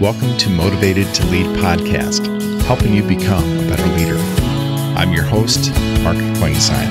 Welcome to Motivated to Lead podcast, helping you become a better leader. I'm your host, Mark Klingsheim.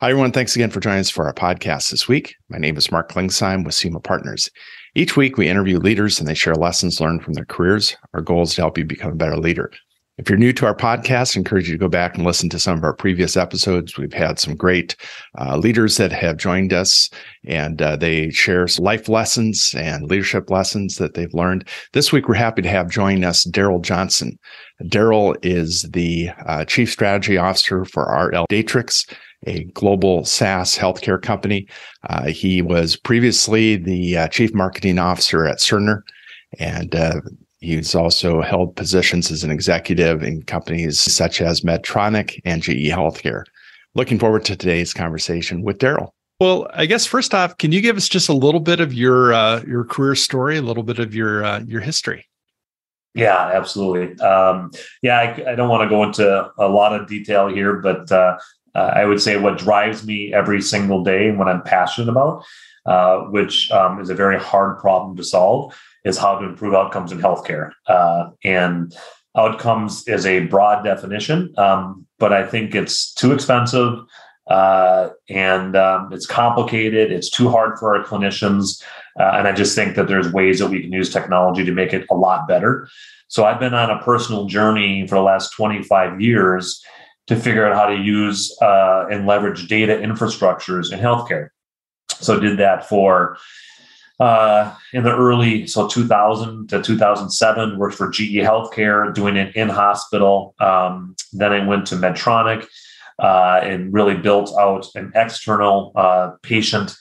Hi, everyone. Thanks again for joining us for our podcast this week. My name is Mark Klingsheim with SEMA Partners. Each week, we interview leaders and they share lessons learned from their careers. Our goal is to help you become a better leader. If you're new to our podcast, I encourage you to go back and listen to some of our previous episodes. We've had some great uh, leaders that have joined us and uh, they share life lessons and leadership lessons that they've learned. This week, we're happy to have join us Darrell Johnson. Darrell is the uh, Chief Strategy Officer for RLDatix, a global SaaS healthcare company. Uh, he was previously the uh, Chief Marketing Officer at Cerner and uh, He's also held positions as an executive in companies such as Medtronic and GE Healthcare. Looking forward to today's conversation with Darrell. Well, I guess first off, can you give us just a little bit of your uh, your career story, a little bit of your uh, your history? Yeah, absolutely. Um, yeah, I, I, don't want to go into a lot of detail here, but uh, uh, I would say what drives me every single day and what I'm passionate about, uh, which um, is a very hard problem to solve, is how to improve outcomes in healthcare. Uh, and outcomes is a broad definition, um, but I think it's too expensive uh, and um, it's complicated. It's too hard for our clinicians. Uh, and I just think that there's ways that we can use technology to make it a lot better. So I've been on a personal journey for the last 25 years to figure out how to use uh, and leverage data infrastructures in healthcare. So did that for uh, in the early so 2000 to 2007 worked for ge healthcare doing it in hospital. Um, then i went to medtronic uh, and really built out an external uh, patient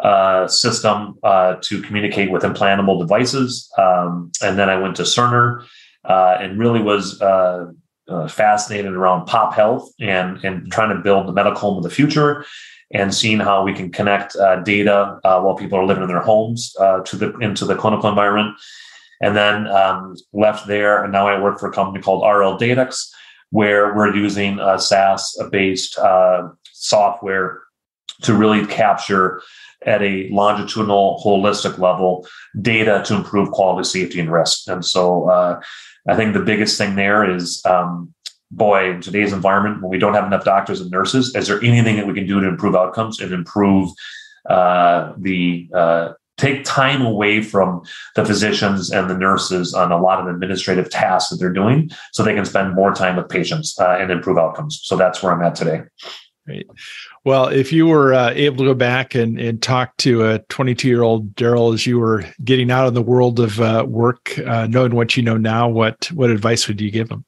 uh, system uh, to communicate with implantable devices. Um, and then i went to cerner uh, and really was fascinated around pop health and, and trying to build the medical home of the future and seeing how we can connect uh, data uh, while people are living in their homes uh, to the into the clinical environment. And then um, left there, and now I work for a company called RL Datix, where we're using a SaaS-based uh, software to really capture at a longitudinal, holistic level data to improve quality, safety, and risk. And so, uh, I think the biggest thing there is um, boy, in today's environment, when we don't have enough doctors and nurses, is there anything that we can do to improve outcomes and improve uh, the uh, take time away from the physicians and the nurses on a lot of administrative tasks that they're doing, so they can spend more time with patients uh, and improve outcomes. So that's where I'm at today. Great. Well, if you were uh, able to go back and, and talk to a 22 year old Darrell as you were getting out in the world of uh, work, uh, knowing what you know now, what what advice would you give him?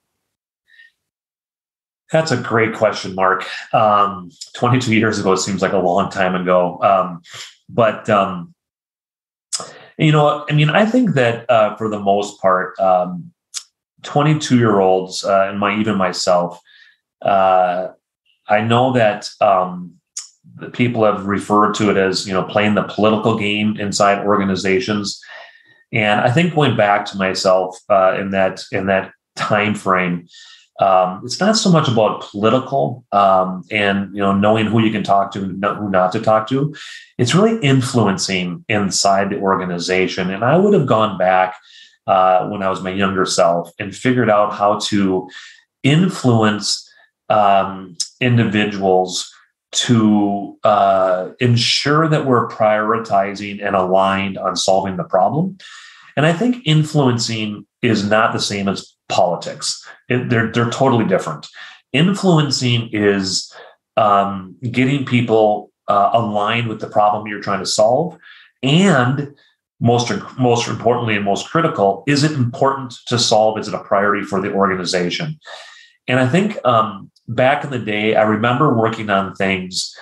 That's a great question, Mark. Um, 22 years ago seems like a long time ago. Um, but, um, you know, I mean, I think that uh, for the most part, 22 um, year olds uh, and my even myself, uh, I know that um, people have referred to it as, you know, playing the political game inside organizations. And I think going back to myself uh, in that in that time frame, um, it's not so much about political um, and you know knowing who you can talk to and who not to talk to. It's really influencing inside the organization. And I would have gone back uh, when I was my younger self and figured out how to influence um, individuals to uh, ensure that we're prioritizing and aligned on solving the problem. And I think influencing is not the same as politics. It, they're they're totally different. Influencing is um, getting people uh, aligned with the problem you're trying to solve, and most most importantly and most critical, is it important to solve? Is it a priority for the organization? And I think um, back in the day, I remember working on things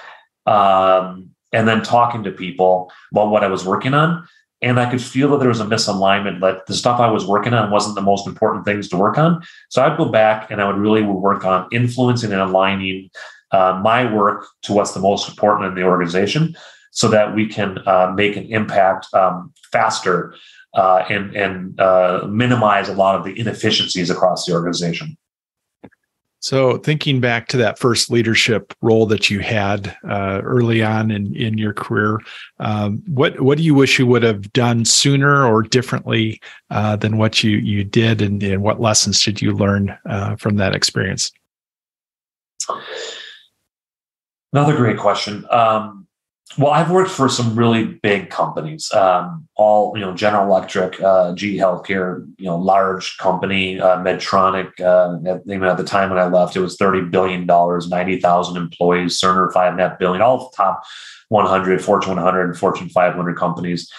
um, and then talking to people about what I was working on and I could feel that there was a misalignment that the stuff I was working on wasn't the most important things to work on. So I'd go back and I would really work on influencing and aligning uh, my work to what's the most important in the organization so that we can uh, make an impact um, faster uh, and, and uh, minimize a lot of the inefficiencies across the organization. So, thinking back to that first leadership role that you had uh, early on in, in your career, um, what what do you wish you would have done sooner or differently uh, than what you you did, and, and what lessons did you learn uh, from that experience? Another great question. Um, well, I've worked for some really big companies, um, all you know, General Electric, uh, GE Healthcare, you know, large company, uh, Medtronic. Uh, even at the time when I left, it was thirty billion dollars, ninety thousand employees, Cerner five and a half billion, all top one hundred, Fortune one hundred, and Fortune five hundred companies.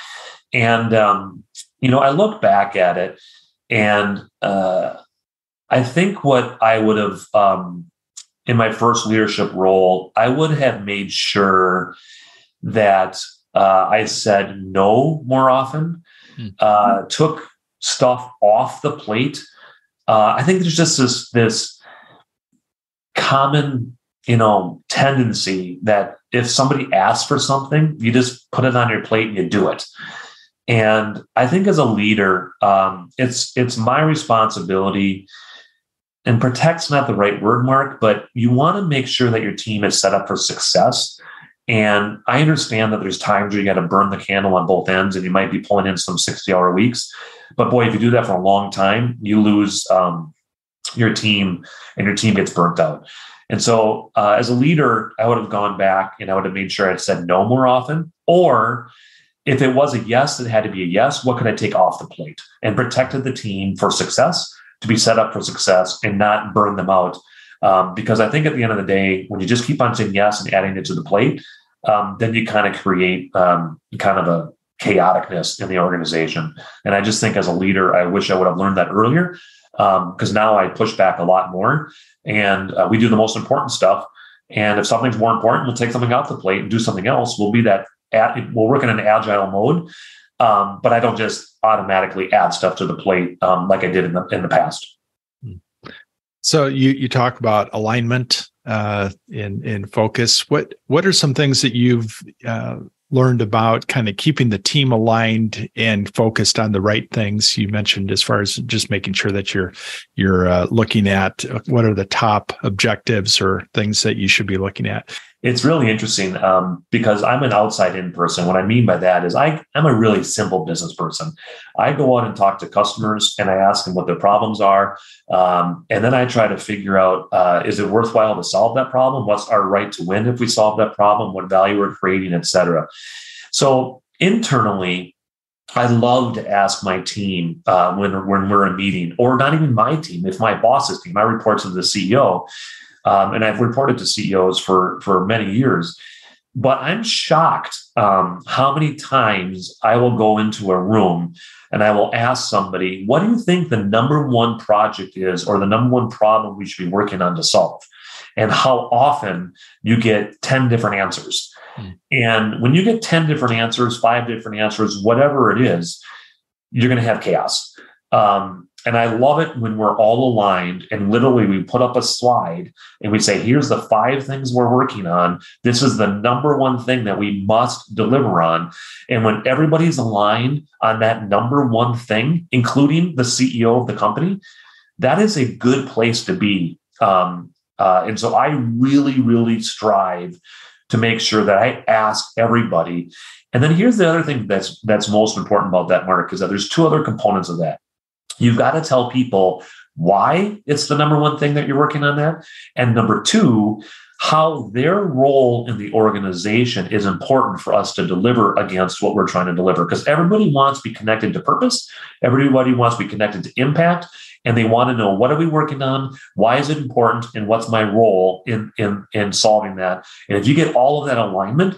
And um, you know, I look back at it, and uh, I think what I would have um, in my first leadership role, I would have made sure that uh, I said no more often, mm-hmm. uh, took stuff off the plate. Uh, I think there's just this this common you know tendency that if somebody asks for something, you just put it on your plate and you do it. And I think as a leader, um, it's it's my responsibility. And protect's not the right word, Mark, but you want to make sure that your team is set up for success and I understand that there's times where you got to burn the candle on both ends and you might be pulling in some 60 hour weeks. But boy, if you do that for a long time, you lose um, your team and your team gets burnt out. And so, uh, as a leader, I would have gone back and I would have made sure I said no more often. Or if it was a yes, it had to be a yes. What could I take off the plate and protected the team for success to be set up for success and not burn them out? Um, because I think at the end of the day, when you just keep on saying yes and adding it to the plate, um, then you kind of create um, kind of a chaoticness in the organization. And I just think as a leader, I wish I would have learned that earlier because um, now I push back a lot more and uh, we do the most important stuff. And if something's more important, we'll take something off the plate and do something else. We'll be that, at, we'll work in an agile mode. Um, but I don't just automatically add stuff to the plate um, like I did in the, in the past. So you you talk about alignment uh, in in focus. What what are some things that you've uh, learned about kind of keeping the team aligned and focused on the right things? You mentioned as far as just making sure that you're you're uh, looking at what are the top objectives or things that you should be looking at it's really interesting um, because I'm an outside in person. What I mean by that is I, I'm a really simple business person. I go out and talk to customers and I ask them what their problems are. Um, and then I try to figure out uh, is it worthwhile to solve that problem? What's our right to win if we solve that problem? What value we're creating, et cetera. So internally, I love to ask my team uh, when, when we're in a meeting, or not even my team, if my boss's team, I report to the CEO um, and I've reported to CEOs for for many years. But I'm shocked um, how many times I will go into a room and I will ask somebody, "What do you think the number one project is, or the number one problem we should be working on to solve?" And how often you get ten different answers. Mm. And when you get ten different answers, five different answers, whatever it is, you're going to have chaos. Um, and I love it when we're all aligned and literally we put up a slide and we say, here's the five things we're working on. This is the number one thing that we must deliver on. And when everybody's aligned on that number one thing, including the CEO of the company, that is a good place to be. Um, uh, and so I really, really strive to make sure that I ask everybody. And then here's the other thing that's that's most important about that, Mark, is that there's two other components of that. You've got to tell people why it's the number one thing that you're working on that. And number two, how their role in the organization is important for us to deliver against what we're trying to deliver. Because everybody wants to be connected to purpose, everybody wants to be connected to impact, and they want to know what are we working on, why is it important, and what's my role in in in solving that. And if you get all of that alignment,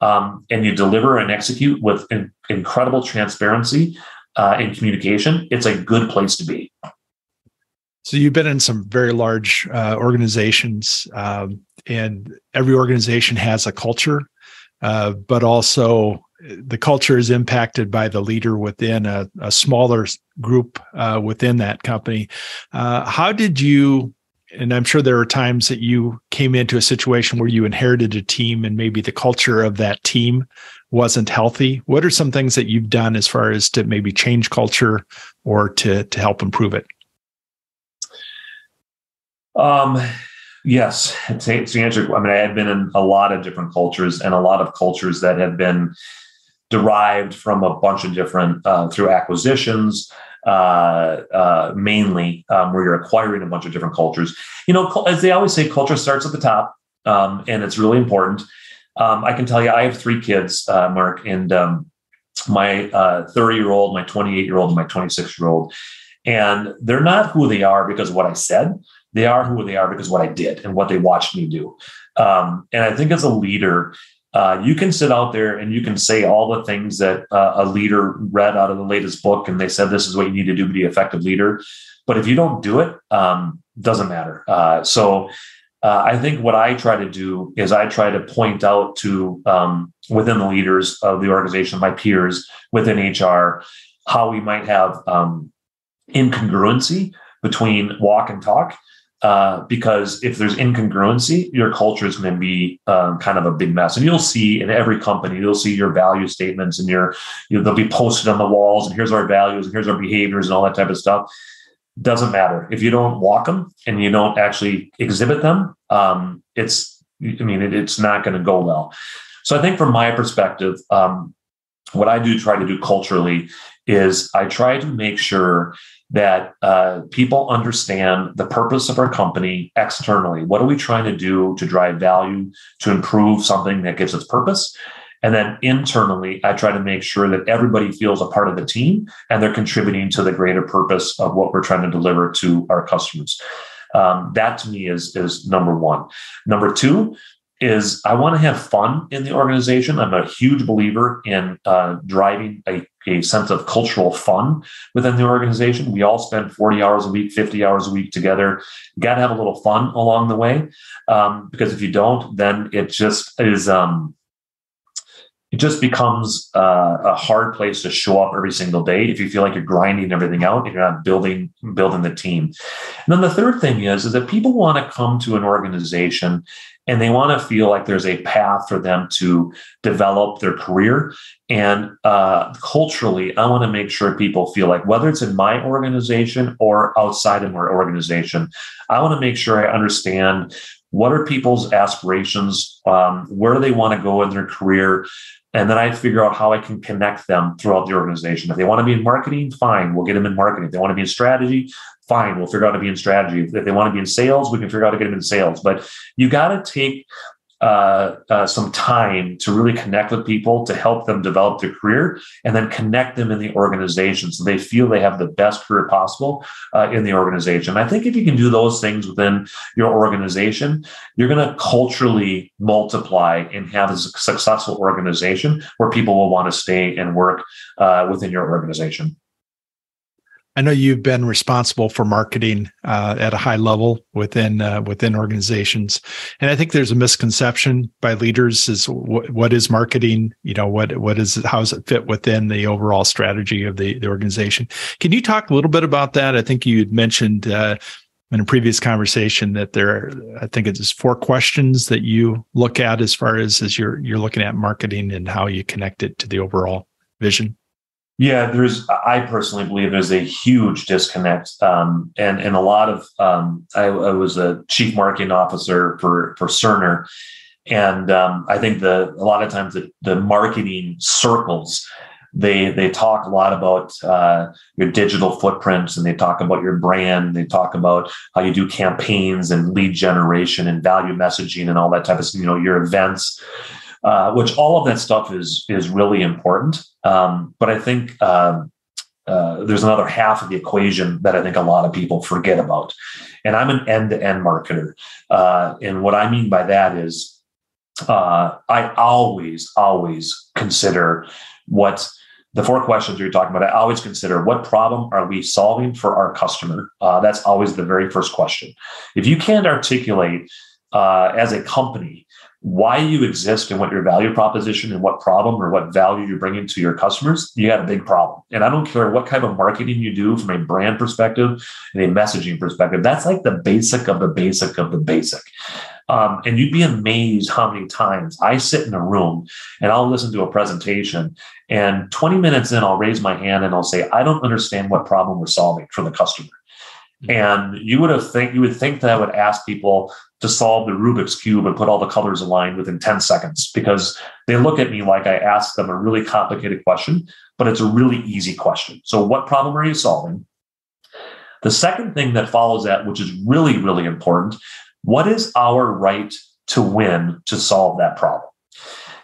um, and you deliver and execute with in, incredible transparency, uh, in communication, it's a good place to be. So you've been in some very large uh, organizations, um, and every organization has a culture, uh, but also the culture is impacted by the leader within a, a smaller group uh, within that company. Uh, how did you? And I'm sure there are times that you came into a situation where you inherited a team, and maybe the culture of that team wasn't healthy. What are some things that you've done as far as to maybe change culture or to to help improve it? Um, yes, to, to answer, I mean, I have been in a lot of different cultures and a lot of cultures that have been derived from a bunch of different uh, through acquisitions, uh, uh, mainly um, where you're acquiring a bunch of different cultures. You know, as they always say, culture starts at the top, um, and it's really important. Um, I can tell you, I have three kids, uh, Mark, and um, my 30 year old, my 28 year old, and my 26 year old, and they're not who they are because of what I said. They are who they are because what I did and what they watched me do. Um, and I think as a leader, uh, you can sit out there and you can say all the things that uh, a leader read out of the latest book and they said this is what you need to do to be an effective leader. But if you don't do it um, doesn't matter. Uh, so uh, i think what i try to do is i try to point out to um, within the leaders of the organization my peers within hr how we might have um, incongruency between walk and talk uh, because if there's incongruency, your culture is going to be um, kind of a big mess. And you'll see in every company, you'll see your value statements and your, you know, they'll be posted on the walls and here's our values and here's our behaviors and all that type of stuff. Doesn't matter if you don't walk them and you don't actually exhibit them. Um, it's, I mean, it, it's not going to go well. So I think from my perspective, um, what I do try to do culturally is I try to make sure that uh, people understand the purpose of our company externally. What are we trying to do to drive value, to improve something that gives us purpose? And then internally, I try to make sure that everybody feels a part of the team and they're contributing to the greater purpose of what we're trying to deliver to our customers. Um, that to me is, is number one. Number two, is I want to have fun in the organization. I'm a huge believer in uh, driving a, a sense of cultural fun within the organization. We all spend 40 hours a week, 50 hours a week together. You got to have a little fun along the way um, because if you don't, then it just is. Um, it just becomes uh, a hard place to show up every single day if you feel like you're grinding everything out and you're not building building the team. And then the third thing is is that people want to come to an organization and they want to feel like there's a path for them to develop their career. And uh, culturally, I want to make sure people feel like whether it's in my organization or outside of my organization, I want to make sure I understand what are people's aspirations, um, where do they want to go in their career, and then I figure out how I can connect them throughout the organization. If they want to be in marketing, fine, we'll get them in marketing. If they want to be in strategy, fine, we'll figure out how to be in strategy. If they want to be in sales, we can figure out how to get them in sales. But you got to take uh, uh, some time to really connect with people to help them develop their career and then connect them in the organization so they feel they have the best career possible uh, in the organization. I think if you can do those things within your organization, you're going to culturally multiply and have a successful organization where people will want to stay and work uh, within your organization. I know you've been responsible for marketing uh, at a high level within uh, within organizations, and I think there's a misconception by leaders is what, is marketing? You know, what what is how does it fit within the overall strategy of the, the organization? Can you talk a little bit about that? I think you had mentioned uh, in a previous conversation that there, are, I think it's four questions that you look at as far as as you're you're looking at marketing and how you connect it to the overall vision. Yeah, there's. I personally believe there's a huge disconnect, um, and and a lot of. Um, I, I, was a chief marketing officer for for Cerner, and um, I think the a lot of times the, the marketing circles they they talk a lot about uh, your digital footprints and they talk about your brand they talk about how you do campaigns and lead generation and value messaging and all that type of you know your events uh, which all of that stuff is is really important. Um, but I think um, uh, there's another half of the equation that I think a lot of people forget about. And I'm an end to end marketer. Uh, and what I mean by that is uh, I always, always consider what the four questions you're talking about. I always consider what problem are we solving for our customer? Uh, that's always the very first question. If you can't articulate uh, as a company why you exist and what your value proposition and what problem or what value you're bringing to your customers, you got a big problem. And I don't care what kind of marketing you do from a brand perspective and a messaging perspective. That's like the basic of the basic of the basic. Um, and you'd be amazed how many times I sit in a room and I'll listen to a presentation, and 20 minutes in, I'll raise my hand and I'll say, I don't understand what problem we're solving for the customer. Mm-hmm. And you would have think you would think that I would ask people to solve the Rubik's cube and put all the colors aligned within 10 seconds because they look at me like I asked them a really complicated question, but it's a really easy question. So what problem are you solving? The second thing that follows that, which is really, really important, what is our right to win to solve that problem?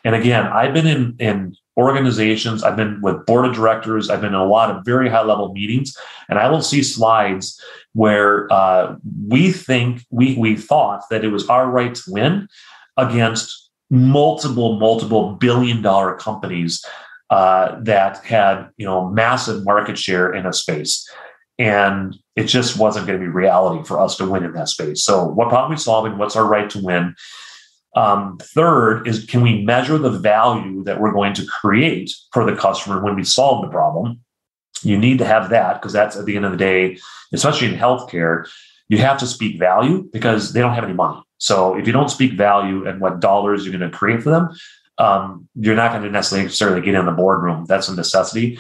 And again, I've been in, in organizations, I've been with board of directors, I've been in a lot of very high level meetings, and I will see slides where uh, we think we we thought that it was our right to win against multiple multiple billion dollar companies uh, that had you know massive market share in a space. And it just wasn't going to be reality for us to win in that space. So what problem are we solving? What's our right to win um, third is can we measure the value that we're going to create for the customer when we solve the problem? You need to have that because that's at the end of the day, especially in healthcare, you have to speak value because they don't have any money. So if you don't speak value and what dollars you're going to create for them, um, you're not going to necessarily get in the boardroom. That's a necessity.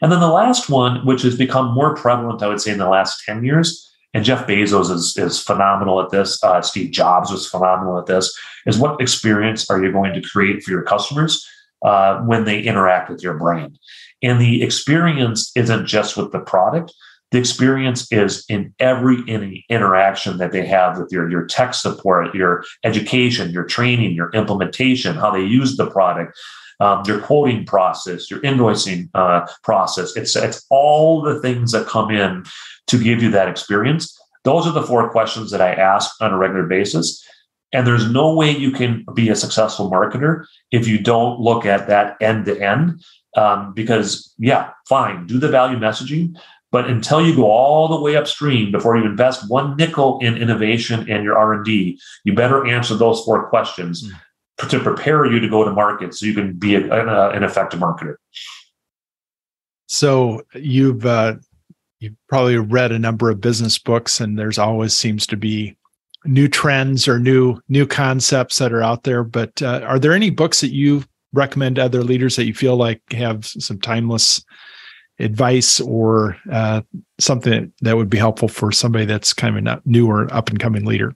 And then the last one, which has become more prevalent, I would say, in the last 10 years, and Jeff Bezos is, is phenomenal at this. Uh, Steve Jobs was phenomenal at this. Is what experience are you going to create for your customers uh, when they interact with your brand? And the experience isn't just with the product. The experience is in every any interaction that they have with your, your tech support, your education, your training, your implementation, how they use the product, um, your quoting process, your invoicing uh, process. It's it's all the things that come in to give you that experience. Those are the four questions that I ask on a regular basis. And there's no way you can be a successful marketer if you don't look at that end to end. Um, because yeah, fine, do the value messaging, but until you go all the way upstream before you invest one nickel in innovation and your R&D, you better answer those four questions mm. To prepare you to go to market so you can be a, a, an effective marketer. So you've uh, you've probably read a number of business books, and there's always seems to be new trends or new new concepts that are out there. But uh, are there any books that you recommend to other leaders that you feel like have some timeless advice or uh, something that would be helpful for somebody that's kind of a new or up and coming leader?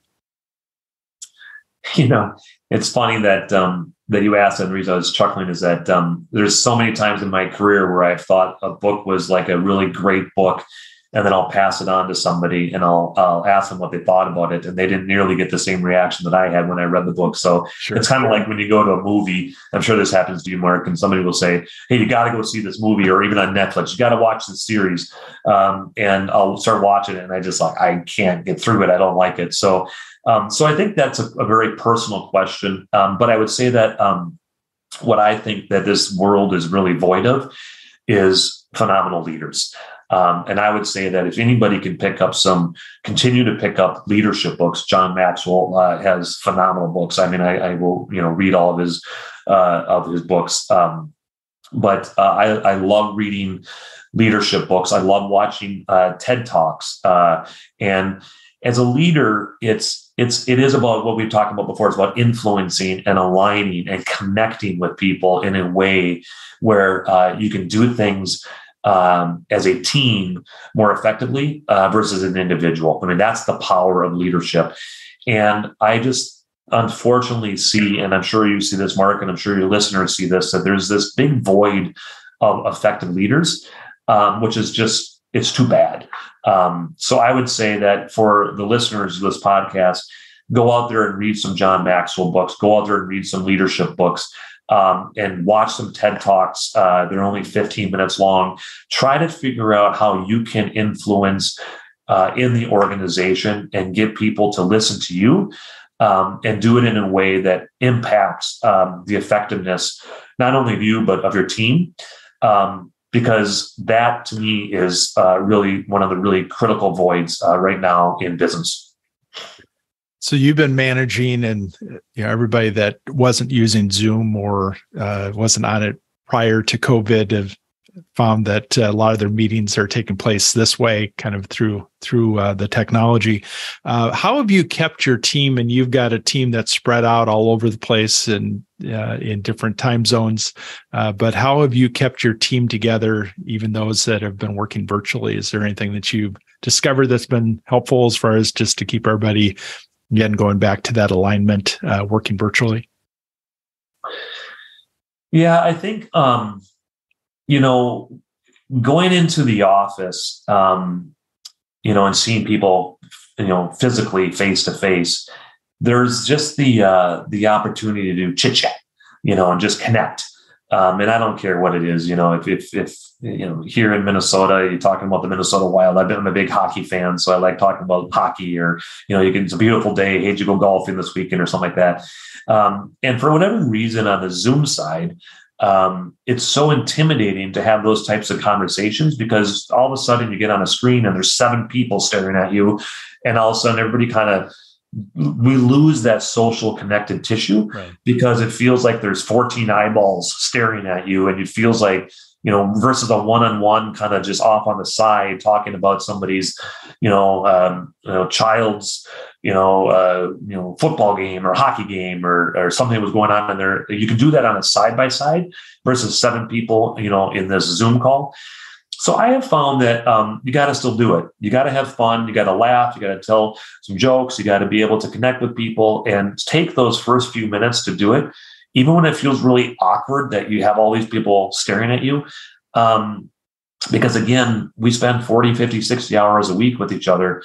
You know, it's funny that um, that you asked, and the reason I was chuckling is that um, there's so many times in my career where I thought a book was like a really great book, and then I'll pass it on to somebody and I'll I'll ask them what they thought about it, and they didn't nearly get the same reaction that I had when I read the book. So sure. it's kind of like when you go to a movie. I'm sure this happens to you, Mark, and somebody will say, "Hey, you got to go see this movie," or even on Netflix, you got to watch this series. Um, and I'll start watching it, and I just like I can't get through it. I don't like it. So um, so I think that's a, a very personal question. Um, but I would say that um, what I think that this world is really void of is phenomenal leaders. Um, and I would say that if anybody can pick up some, continue to pick up leadership books, John Maxwell uh, has phenomenal books. I mean, I, I, will, you know, read all of his uh, of his books. Um, but uh, I, I love reading leadership books. I love watching uh, TED talks, uh, and as a leader, it's it's it is about what we've talked about before. It's about influencing and aligning and connecting with people in a way where uh, you can do things um, as a team more effectively uh, versus an individual. I mean, that's the power of leadership. And I just unfortunately see, and I'm sure you see this, Mark, and I'm sure your listeners see this, that there's this big void of effective leaders, um, which is just it's too bad. Um, so I would say that for the listeners of this podcast, go out there and read some John Maxwell books, go out there and read some leadership books. Um, and watch some TED Talks. Uh, they're only 15 minutes long. Try to figure out how you can influence uh, in the organization and get people to listen to you um, and do it in a way that impacts um, the effectiveness, not only of you, but of your team. Because that to me is uh, really one of the really critical voids uh, right now in business. So you've been managing, and you know everybody that wasn't using Zoom or uh, wasn't on it prior to COVID have found that a lot of their meetings are taking place this way, kind of through through uh, the technology. Uh, how have you kept your team? And you've got a team that's spread out all over the place and uh, in different time zones. Uh, but how have you kept your team together, even those that have been working virtually? Is there anything that you've discovered that's been helpful as far as just to keep everybody again going back to that alignment, uh, working virtually? Yeah, I think um, you know, going into the office, um, you know, and seeing people, you know, physically face to face, there's just the uh, the opportunity to do chit chat, you know, and just connect. Um, and I don't care what it is, you know, if, if, if, you know, here in Minnesota, you're talking about the Minnesota Wild. I've been a big hockey fan, so I like talking about hockey or, you know, you can, it's a beautiful day. Hey, did you go golfing this weekend or something like that? Um, and for whatever reason on the Zoom side, um, it's so intimidating to have those types of conversations because all of a sudden you get on a screen and there's seven people staring at you and all of a sudden everybody kind of we lose that social connected tissue right. because it feels like there's 14 eyeballs staring at you and it feels like you know versus a one-on-one kind of just off on the side talking about somebody's you know um, you know child's you know uh, you know football game or hockey game or or something that was going on in there you can do that on a side by side versus seven people you know in this zoom call so I have found that um, you got to still do it. You got to have fun. You got to laugh. You got to tell some jokes. You got to be able to connect with people and take those first few minutes to do it, even when it feels really awkward that you have all these people staring at you. Um, because again, we spend 40, 50, 60 hours a week with each other.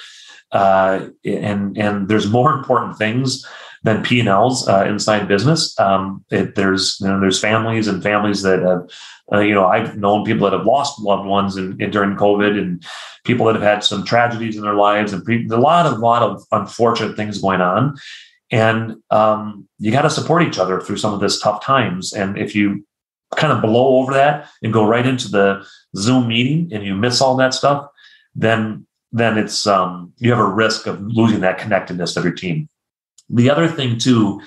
Uh, and, and there's more important things than P and Ls uh, inside business. Um, it, there's you know, there's families and families that have uh, you know, I've known people that have lost loved ones in, during COVID, and people that have had some tragedies in their lives, and pre- a lot of lot of unfortunate things going on. And um, you got to support each other through some of this tough times. And if you kind of blow over that and go right into the Zoom meeting, and you miss all that stuff, then then it's um, you have a risk of losing that connectedness of your team. The other thing too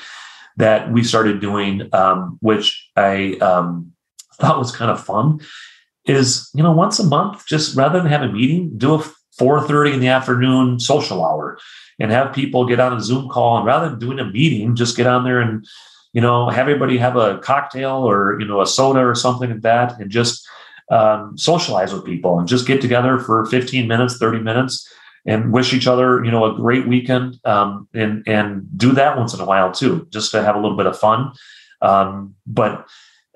that we started doing, um, which I um, thought was kind of fun is, you know, once a month, just rather than have a meeting, do a 4.30 in the afternoon social hour and have people get on a Zoom call. And rather than doing a meeting, just get on there and, you know, have everybody have a cocktail or, you know, a soda or something like that and just um, socialize with people and just get together for 15 minutes, 30 minutes and wish each other, you know, a great weekend um, and, and do that once in a while too, just to have a little bit of fun. Um, but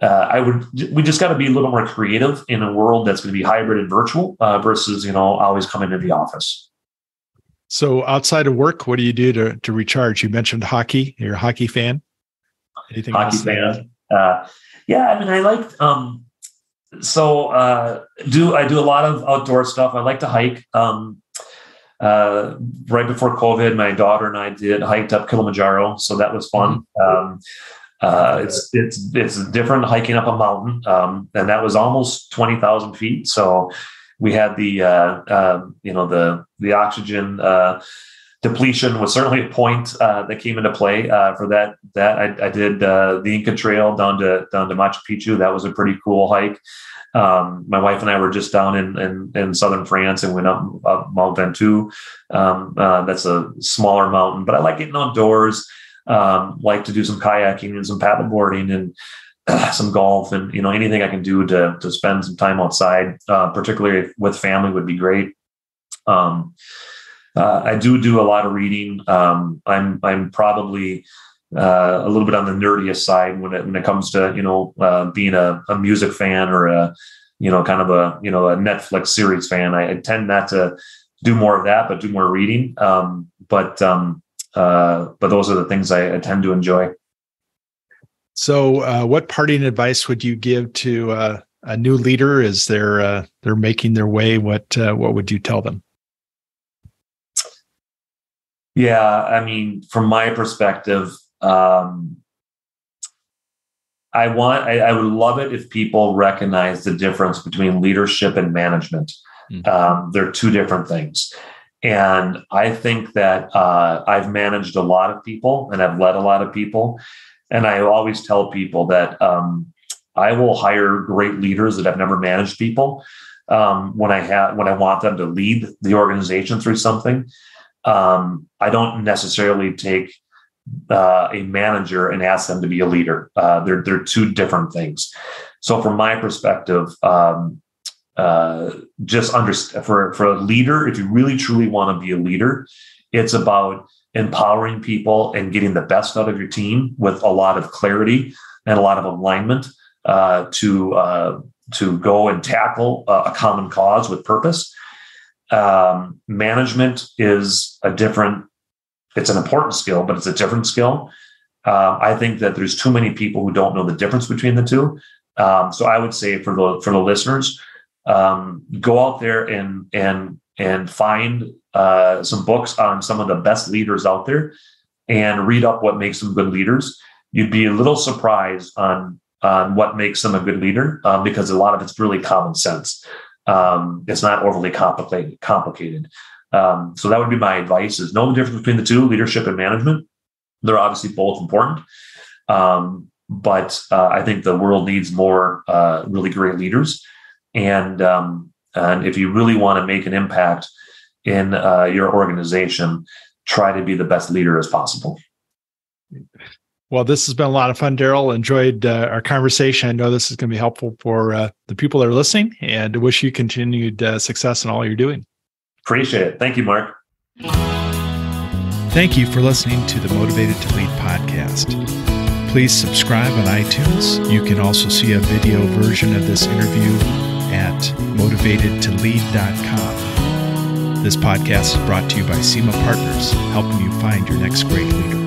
uh, I would we just got to be a little more creative in a world that's going to be hybrid and virtual uh, versus you know always coming to the office. So outside of work, what do you do to to recharge? You mentioned hockey. You're a hockey fan. Anything hockey fan? Uh, yeah, I mean, I like. Um, so uh, do I do a lot of outdoor stuff? I like to hike. Um, uh, right before COVID, my daughter and I did hiked up Kilimanjaro, so that was fun. Mm-hmm. Um, uh, it's it's it's different hiking up a mountain, um, and that was almost twenty thousand feet. So we had the uh, uh, you know the the oxygen uh, depletion was certainly a point uh, that came into play uh, for that. That I, I did the Inca Trail down to down to Machu Picchu. That was a pretty cool hike. Um, my wife and I were just down in, in, in southern France and went up, up Mount Ventoux. Um, that's a smaller mountain, but I like getting outdoors um, like to do some kayaking and some paddleboarding and uh, some golf and you know anything I can do to to spend some time outside, uh, particularly with family, would be great. Um, uh, I do do a lot of reading. Um, I'm I'm probably uh, a little bit on the nerdiest side when it when it comes to you know uh, being a, a, music fan or a you know kind of a you know a Netflix series fan. I, I tend not to do more of that, but do more reading. Um, but um, uh, but those are the things I, I tend to enjoy. So, uh, what parting advice would you give to uh, a new leader as they're uh, they're making their way? What uh, what would you tell them? Yeah, I mean, from my perspective, um, I want I, I, would love it if people recognize the difference between leadership and management. Mm-hmm. Um, they're two different things. And I think that uh, I've managed a lot of people and I've led a lot of people. And I always tell people that um, I will hire great leaders that have never managed people um, when I have when I want them to lead the organization through something. Um, I don't necessarily take uh, a manager and ask them to be a leader. Uh, they're they're two different things. So, from my perspective, um, uh, just understand for for a leader, if you really truly want to be a leader, it's about empowering people and getting the best out of your team with a lot of clarity and a lot of alignment uh, to uh, to go and tackle a common cause with purpose. Um, management is a different. It's an important skill, but it's a different skill. Uh, I think that there's too many people who don't know the difference between the two. Um, so I would say for the for the listeners, um, go out there and and and find uh, some books on some of the best leaders out there and read up what makes them good leaders. You'd be a little surprised on on what makes them a good leader um, because a lot of it's really common sense. Um, it's not overly complicated. Complicated. Um, so that would be my advice: is know the difference between the two, leadership and management. They're obviously both important, um, but uh, I think the world needs more uh, really great leaders. And um, and if you really want to make an impact in uh, your organization, try to be the best leader as possible. Well, this has been a lot of fun, Darrell. Enjoyed uh, our conversation. I know this is going to be helpful for uh, the people that are listening, and wish you continued uh, success in all you're doing. Appreciate it. Thank you, Mark. Thank you for listening to the Motivated to Lead podcast. Please subscribe on iTunes. You can also see a video version of this interview at motivatedtolead.com. This podcast is brought to you by SEMA Partners, helping you find your next great leader.